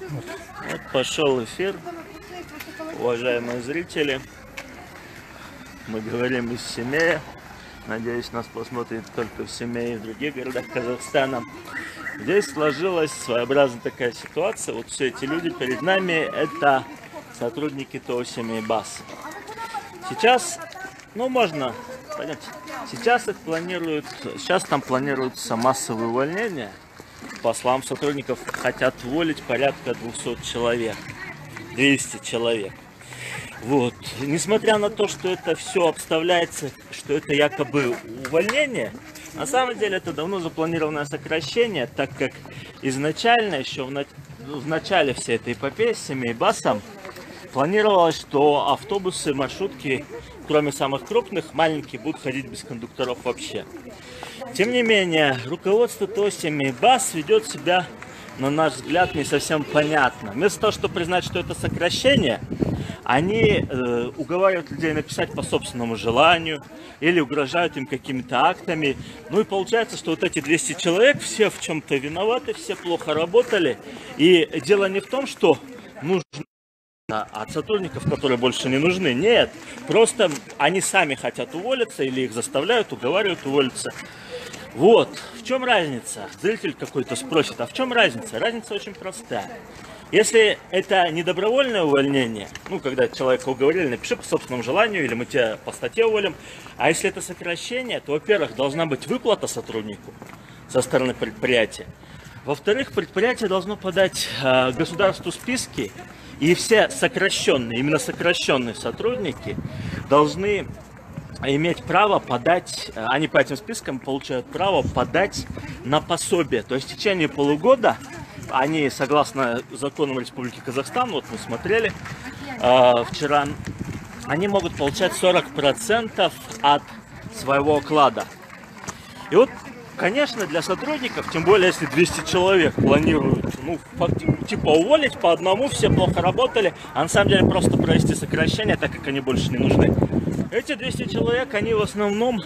Вот пошел эфир. Уважаемые зрители, мы говорим из Семея. Надеюсь, нас посмотрят только в Семее и в других городах Казахстана. Здесь сложилась своеобразная такая ситуация. Вот все эти люди перед нами это сотрудники ТО Семей БАС. Сейчас, ну можно, пойдемте. Сейчас их планируют, сейчас там планируется массовое увольнение. По словам сотрудников, хотят уволить порядка 200 человек. 200 человек. Вот. Несмотря на то, что это все обставляется, что это якобы увольнение, на самом деле это давно запланированное сокращение, так как изначально, еще в, на... в начале всей этой эпопеи с семейбасом, планировалось, что автобусы, маршрутки, кроме самых крупных, маленькие, будут ходить без кондукторов вообще. Тем не менее, руководство ТО семейбас ведет себя, на наш взгляд, не совсем понятно. Вместо того, чтобы признать, что это сокращение, они э, уговаривают людей написать по собственному желанию или угрожают им какими-то актами. Ну и получается, что вот эти 200 человек все в чем-то виноваты, все плохо работали. И дело не в том, что нужно от сотрудников, которые больше не нужны. Нет, просто они сами хотят уволиться или их заставляют, уговаривают уволиться. Вот, в чем разница? Зритель какой-то спросит, а в чем разница? Разница очень простая. Если это не добровольное увольнение, ну, когда человека уговорили, напиши по собственному желанию, или мы тебя по статье уволим. А если это сокращение, то, во-первых, должна быть выплата сотруднику со стороны предприятия. Во-вторых, предприятие должно подать э, государству списки, и все сокращенные, именно сокращенные сотрудники должны иметь право подать, э, они по этим спискам получают право подать на пособие. То есть в течение полугода они, согласно законам Республики Казахстан, вот мы смотрели э, вчера, они могут получать 40% от своего оклада. И вот, конечно, для сотрудников, тем более, если 200 человек планируют, ну, типа уволить по одному, все плохо работали, а на самом деле просто провести сокращение, так как они больше не нужны. Эти 200 человек, они в основном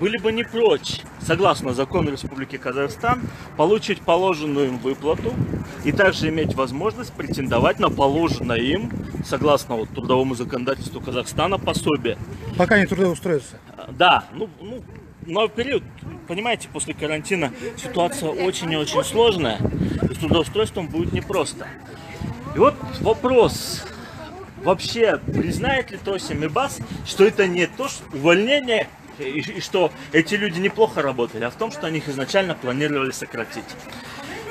были бы не прочь, согласно закону Республики Казахстан, получить положенную им выплату и также иметь возможность претендовать на положенное им, согласно вот, трудовому законодательству Казахстана, пособие. Пока не трудоустроятся? Да, ну, ну но период, понимаете, после карантина ситуация очень и очень сложная, и с трудоустройством будет непросто. И вот вопрос, вообще признает ли Тоси Бас, что это не то что увольнение и, и что эти люди неплохо работали, а в том, что они их изначально планировали сократить.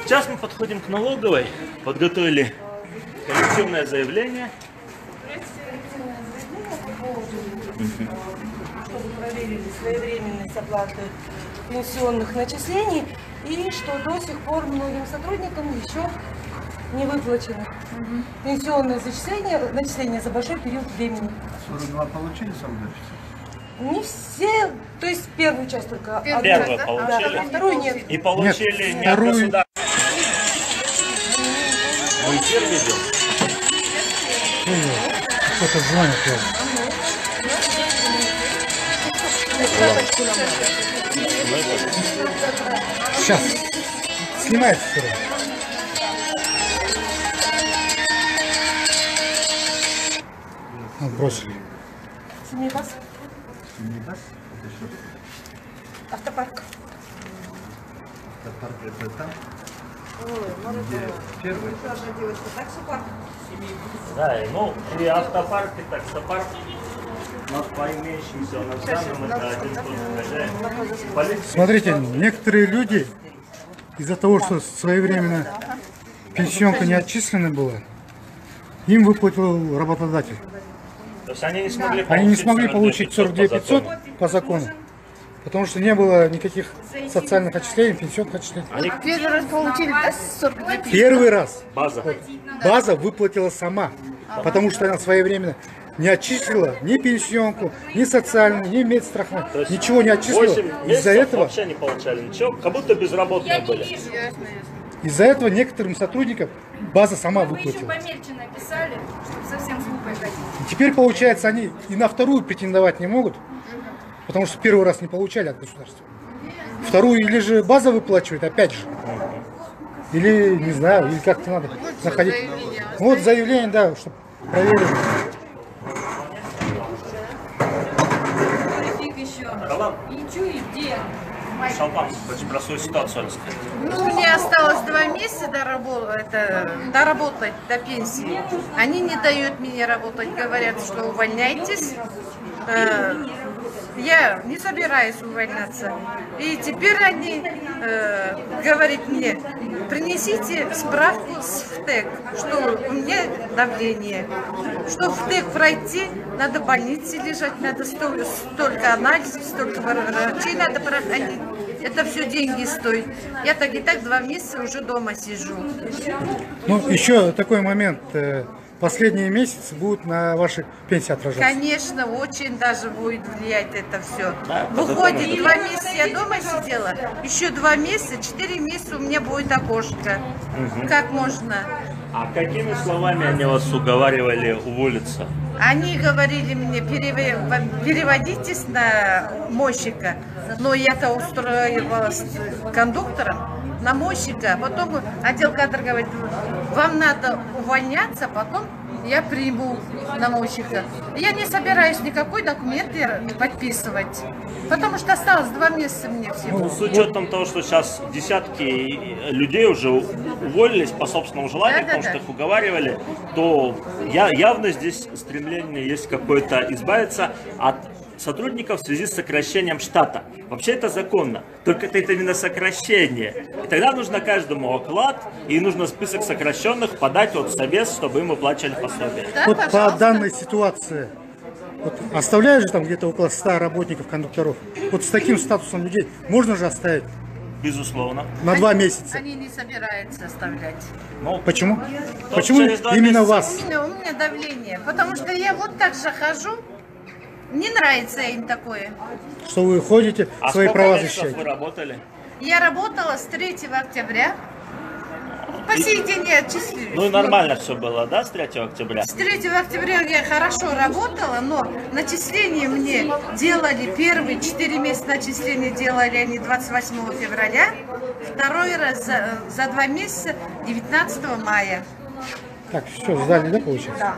Сейчас мы подходим к налоговой, подготовили коллективное заявление. Чтобы проверили своевременность оплаты пенсионных начислений и что до сих пор многим сотрудникам еще не выплачено. Угу. Пенсионное зачисление, начисление за большой период времени. 42 получили сам не все, то есть первую часть только. Первую, первую да? получили. Да, а вторую нет. И получили нет, не вторую... государства. Мы эфир видел? Кто-то звонит. Сейчас. Снимается все равно. Бросили. Семейбас? Семейбас? Это что? Автопарк. Автопарк это там? Ой, Где первый? Таксопарк. Да, ну и автопарк, и таксопарк. Смотрите, некоторые люди из-за того, что своевременно пенсионка не отчислена была, им выплатил работодатель. То есть они не смогли получить, они не смогли получить 42 500 по закону, потому что не было никаких социальных отчислений, пенсионных отчислений. Они первый раз получили да, 42 500? Первый раз. База. База выплатила сама, потому что она своевременно не отчислила ни пенсионку, ни социальную, ни медстраховку, ничего не отчислила. Из-за этого вообще не получали ничего, как будто безработные были. Из-за этого некоторым сотрудникам база сама выплатила. помельче написали, чтобы совсем глупые И теперь, получается, они и на вторую претендовать не могут, потому что первый раз не получали от государства. Вторую или же база выплачивает, опять же. Или, не знаю, или как-то надо находить. Вот заявление, да, чтобы проверили. Фиг еще. Да ладно, Где? Шалпан, про свою ситуацию рассказать? Ну, мне осталось два месяца дорабо- это, доработать до пенсии. Они не дают мне работать, говорят, что увольняйтесь. Э, Я не собираюсь увольняться. И теперь они э, говорят мне, принесите справку с ВТЭК, что у меня давление. Что ВТЭК пройти, надо в больнице лежать, надо столько, столько анализов, столько врачей надо проходить. Это все деньги стоит. Я так и так два месяца уже дома сижу. Ну, еще такой момент. Последние месяцы будут на вашей пенсии отражаться. Конечно, очень даже будет влиять это все. Да, Выходит, закону два месяца я дома сидела, еще два месяца, четыре месяца у меня будет окошко. Как можно? А какими словами они вас уговаривали уволиться? Они говорили мне, «Переве- переводитесь на мойщика. Но я-то устроилась кондуктором на мойщика. Потом отдел кадр говорит, вам надо увольняться, потом я приму на мойщика. Я не собираюсь никакой документ подписывать. Потому что осталось два месяца мне всего. Ну, с учетом того, что сейчас десятки людей уже уволились по собственному желанию, Да-да-да. потому что их уговаривали, то я, явно здесь стремление есть какое-то избавиться от сотрудников в связи с сокращением штата. Вообще это законно, только это, это именно сокращение. И тогда нужно каждому оклад, и нужно список сокращенных подать вот в совет, чтобы им выплачивали пособие. Да, Вот по данной ситуации, вот оставляешь же там где-то около 100 работников, кондукторов. Вот с таким статусом людей можно же оставить Безусловно. на два месяца. Они не собираются оставлять. Ну, Почему? Почему именно месяца вас? Именно у меня давление. Потому что я вот так же хожу. Не нравится им такое. Что вы ходите, а свои права защищаете? вы работали? Я работала с 3 октября. По сей день я отчислилась. Ну и нормально все было, да, с 3 октября? С 3 октября я хорошо работала, но начисление мне делали первые 4 месяца начисления делали они 28 февраля, второй раз за, за 2 месяца 19 мая. Так, все, сдали, да, получается? Да.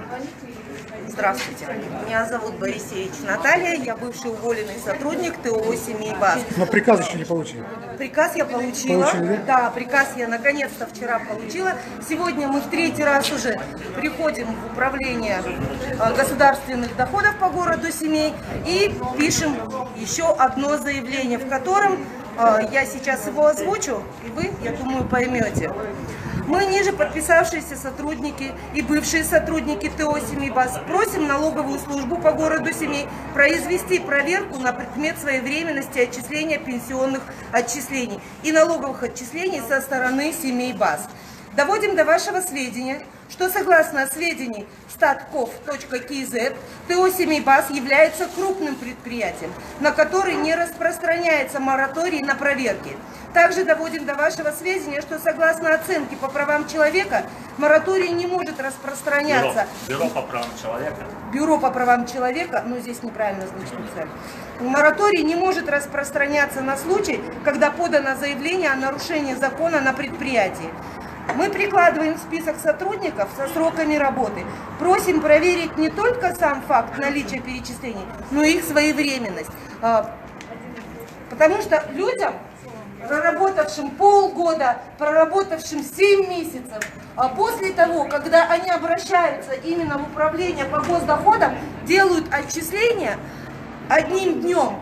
Здравствуйте. Меня зовут Борисевич Наталья. Я бывший уволенный сотрудник ТО «Семей БАС». Но приказ еще не получили. Приказ я получила. Получили, Да, приказ я наконец-то вчера получила. Сегодня мы в третий раз уже приходим в управление э, государственных доходов по городу Семей и пишем еще одно заявление, в котором э, я сейчас его озвучу, и вы, я думаю, поймете. Мы, ниже подписавшиеся сотрудники и бывшие сотрудники ТО «Семей БАС» просим налоговую службу по городу Семей произвести проверку на предмет своевременности отчисления пенсионных отчислений и налоговых отчислений со стороны семей БАС. Доводим до вашего сведения, что согласно сведений statkov.kz, ТО «Семей БАС» является крупным предприятием, на который не распространяется мораторий на проверки. Также доводим до вашего сведения, что согласно оценке по правам человека, мораторий не может Бюро, распространяться бюро по правам человека. Бюро по правам человека, ну здесь неправильно цель. Мораторий не может распространяться на случай, когда подано заявление о нарушении закона на предприятии. Мы прикладываем список сотрудников со сроками работы. Просим проверить не только сам факт наличия перечислений, но и их своевременность. А, Потому что людям, проработавшим полгода, проработавшим 7 месяцев, а после того, когда они обращаются именно в управление по госдоходам, делают отчисления одним днем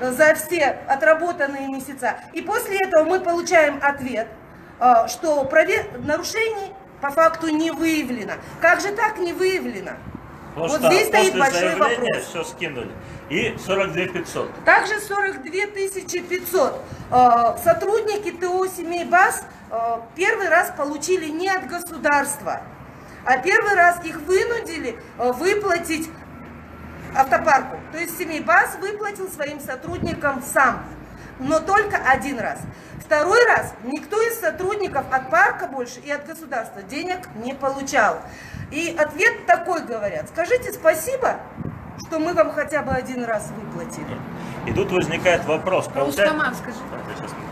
за все отработанные месяца. И после этого мы получаем ответ, а, что нарушений по факту не выявлено. Как же так не выявлено? Потому Вот что здесь стоит большой вопрос. все скинули. И 42 500. Также 42 500 э, сотрудники ТО «Семей БАС» э, первый раз получили не от государства, а первый раз их вынудили э, выплатить автопарку. То есть «Семей БАС» выплатил своим сотрудникам сам, но только один раз. Второй раз никто из сотрудников от парка больше и от государства денег не получал. И ответ такой говорят, скажите спасибо, что мы вам хотя бы один раз выплатили. И тут возникает вопрос. Про получается- Устаман скажи.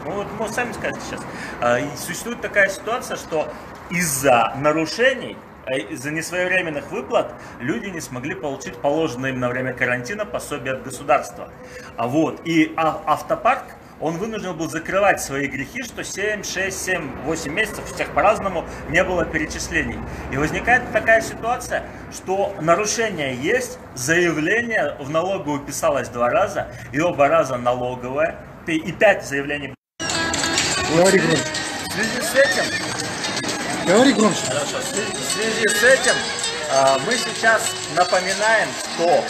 Ну вот, ну, сами скажете сейчас. А, существует такая ситуация, что из-за нарушений а из-за несвоевременных выплат люди не смогли получить положенное им на время карантина пособие от государства. А вот, и а- автопарк, он вынужден был закрывать свои грехи, что 7, 6, 7, 8 месяцев, у всех по-разному, не было перечислений. И возникает такая ситуация, что нарушение есть, заявление в налоговую писалось два раза, и оба раза налоговое, и пять заявлений. Говори громче. В связи с этим Говори громче. Хорошо. В связи- в связи с этим а, мы сейчас напоминаем, что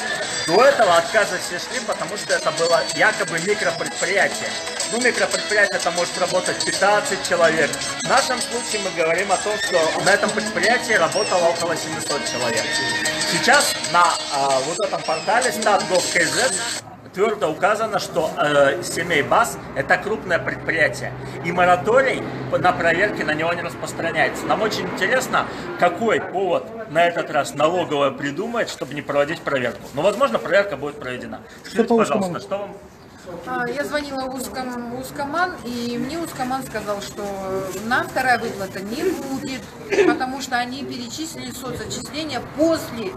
до этого отказы все шли, потому что это было якобы микропредприятие. Ну, микропредприятие это может работать 15 человек. В нашем случае мы говорим о том, что на этом предприятии работало около 700 человек. Сейчас на а, вот этом портале stat.gov.kz твердо указано, что э, семей БАС это крупное предприятие. И мораторий на проверки на него не распространяется. Нам очень интересно, какой повод на этот раз налоговая придумает, чтобы не проводить проверку. Но, возможно, проверка будет проведена. Скажите, по пожалуйста, что вам А, Я звонила в Ускоман, и мне Ускоман сказал, что нам вторая выплата не будет, потому что они перечислили соцотчисления после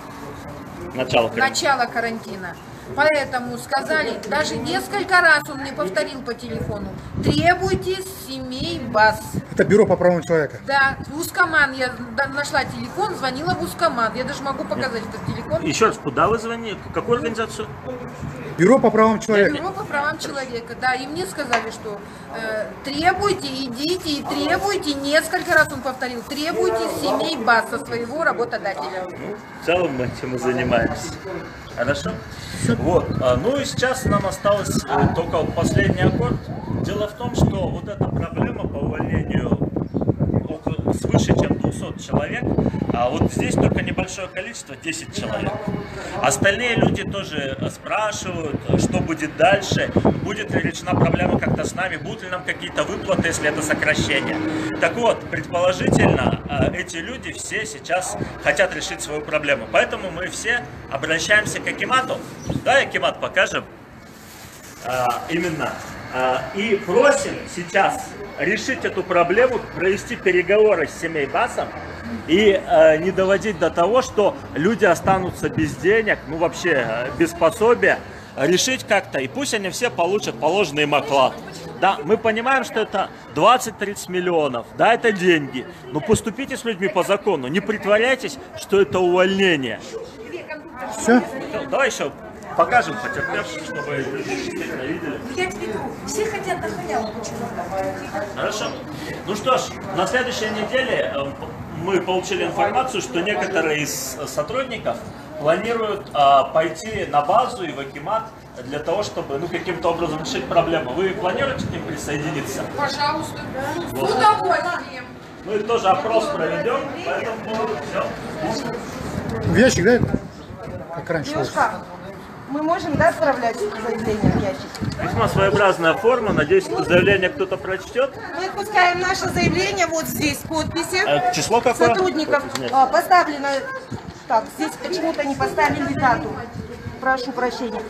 карантина? начала карантина. Поэтому сказали, даже несколько раз он мне повторил по телефону, требуйте семей БАС. Это бюро по правам человека. Да, в Ускоман я нашла телефон, звонила в Ускоман. Я даже могу показать этот телефон. Еще раз, куда вы звонили? Какую организацию? Бюро по правам человека. Бюро по правам человека, да, и мне сказали, что э, требуйте, идите и требуйте, несколько раз он повторил, требуйте семей БАС со своего работодателя. В целом мы этим и занимаемся. Хорошо? Вот. а, Ну и сейчас нам осталось э, только последний аккорд. Дело в том, что вот эта проблема по увольнению свыше, чем 200 человек, а вот здесь только небольшое количество, 10 человек. Остальные люди тоже спрашивают, что будет дальше, будет ли решена проблема как-то с нами, будут ли нам какие-то выплаты, если это сокращение. Так вот, предположительно, э, эти люди все сейчас хотят решить свою проблему. Поэтому мы все обращаемся к Акимату. Да, Акимат, покажем. А, именно. А, и просим сейчас решить эту проблему, провести переговоры с семей Басом и э, не доводить до того, что люди останутся без денег, ну вообще э, без пособия, решить как-то, и пусть они все получат положенный им оклад. Да, мы понимаем, что это 20-30 миллионов, да, это деньги, но поступите с людьми по закону, не притворяйтесь, что это увольнение. Все? Давай еще покажем потерпевшим, чтобы люди действительно видели. Я тебе говорю, все хотят на халяву почему-то. Хорошо. Ну что ж, на следующей неделе э, мы получили информацию, что некоторые из сотрудников планируют а, пойти на базу и в Акимат для того, чтобы ну, каким-то образом решить проблему. Вы планируете к ним присоединиться? Пожалуйста, с удовольствием. Мы тоже опрос проведем, поэтому все. Ящик, да? Как раньше. Девушка, мы можем, да, отправлять заявление в ящик? Весьма своеобразная форма. Надеюсь, заявление кто-то прочтет. Мы отпускаем наше заявление, вот здесь подписи. Э, Число какое? Сотрудников Нет. а, поставлено... Так, здесь почему-то не поставили дату. Прошу прощения.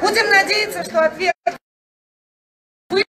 Будем надеяться, что ответ...